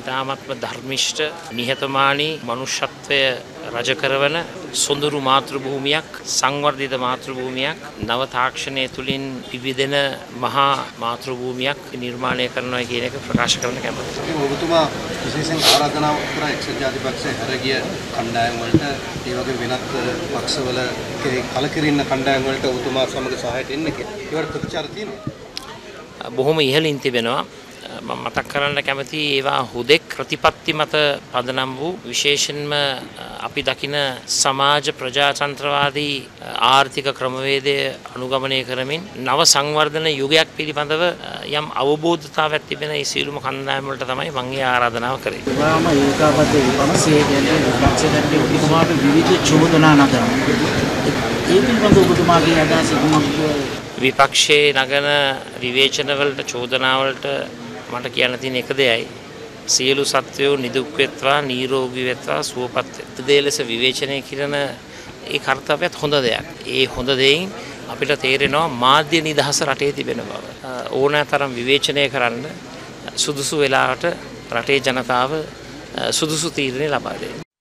ඉතාමත්ම ධර්මිෂ්ඨ නිහතමානී මනුෂ්‍යත්වය රජ කරවන සොඳුරු මාතෘ භූමියක් සංවර්ධිත මාතෘ භූමියක් නව තාක්ෂණය තුලින් විවිධන මහා මාතෘ භූමියක් නිර්මාණය කරනවා කියන එක ප්‍රකාශ කරන්න කැමතියි. ඔබතුමා විශේෂයෙන් ආරාධනාවක් කරා එක්සත් ජාතිපක්ෂයේ හැරගිය කණ්ඩායම් වලට ඒ වගේ වෙනත් පක්ෂවල කලකිරින්න කණ්ඩායම් වලට ඔබතුමා සමග සහායට එන්න කියලා. ඒවට ප්‍රතිචාර තියෙනවා. බොහොම ඉහළින් තිබෙනවා. මම මතක් කරන්න කැමති ඒවා හුදෙක් ප්‍රතිපත්ති මත පදනම් වූ විශේෂයෙන්ම අපි දකින සමාජ ප්‍රජාතන්ත්‍රවාදී ආර්ථික ක්‍රමවේදය අනුගමනය කරමින් නව සංවර්ධන යුගයක් පිළිබඳව යම් අවබෝධතාවයක් තිබෙන ඒ සියලුම කණ්ඩායම් වලට තමයි මම ඒ ආරාධනාව කරේ. ඔබාම ඒකාබද්ධ විපක්ෂයේ ගැන විපක්ෂයන්ගේ ඔබතුමාට විවිධ චෝදනා නගනවා. ඒ පිළිබඳව ඔබතුමාගේ අදහස කුමක්ද? විපක්ෂයේ නගන විවේචනවලට චෝදනාවලට මට කියන්න තියෙන එක දෙයයි සියලු සත්වයෝ නිදුක් වෙත්වා නිරෝගී වෙත්වා සුවපත් වෙත්වා දේ ලෙස විවේචනය කරන ඒ කාර්යයත් හොඳ දෙයක්. ඒ හොඳ දෙයින් අපිට තේරෙනවා මාධ්‍ය නිදහස රටේ තිබෙන බව. ඕනෑතරම් විවේචනය කරන්න සුදුසු වෙලාවට රටේ ජනතාව සුදුසු තීරණය ලබා දෙයි.